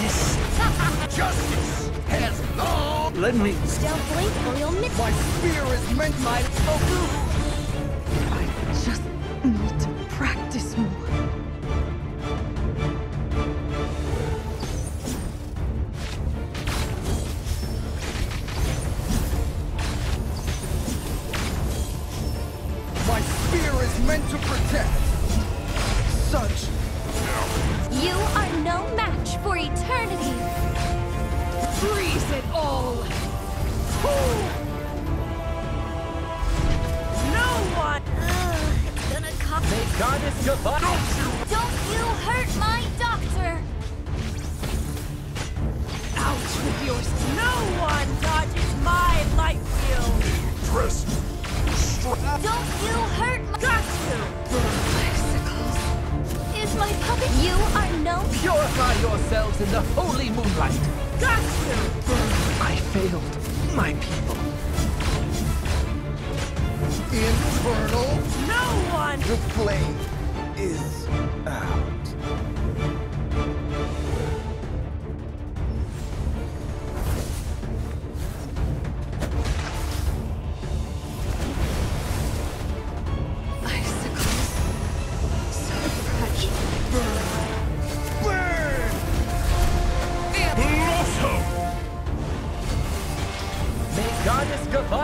Justice has long... Let me... Don't blink or you'll miss My spear is meant my... I just need to practice more. My spear is meant to protect. Purify yourselves in the holy moonlight! Got to! I failed my people. Infernal. No one! The flame is out.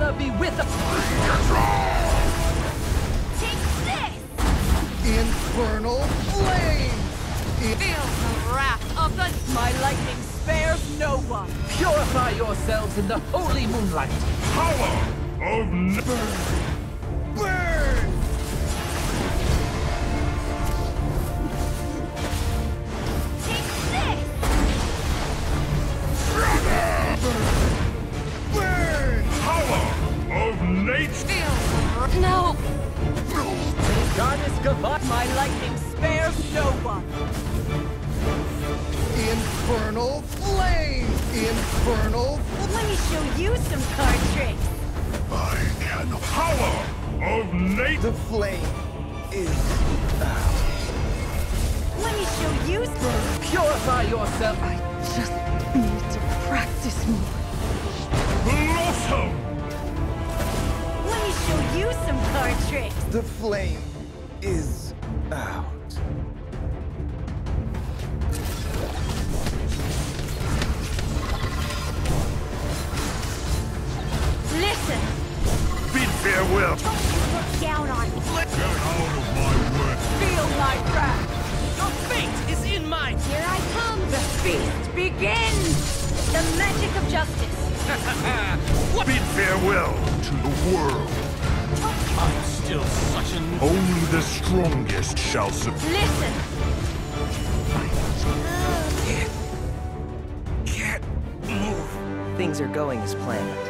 Goddess Gavala be with us! Take this! Infernal flame! In- Feel the wrath of the... My lightning spares no one! Purify yourselves in the holy moonlight! Power of never. Burn! No! Goddess Gavala... My lightning spares no one! Infernal flame! Infernal Let me show you some card tricks! I can. Power of nature. The flame is out. Let me show you some... Purify yourself! I just need to practice more. Card! The flame is out. Listen! Bid farewell. Don't look down on me! Get out of my way. Feel my wrath! Your fate is in my... Here I come! The feast begins! The magic of justice! Bid farewell to the world. I'm still such an... Only the strongest shall survive. Listen! Can't move. Things are going as planned.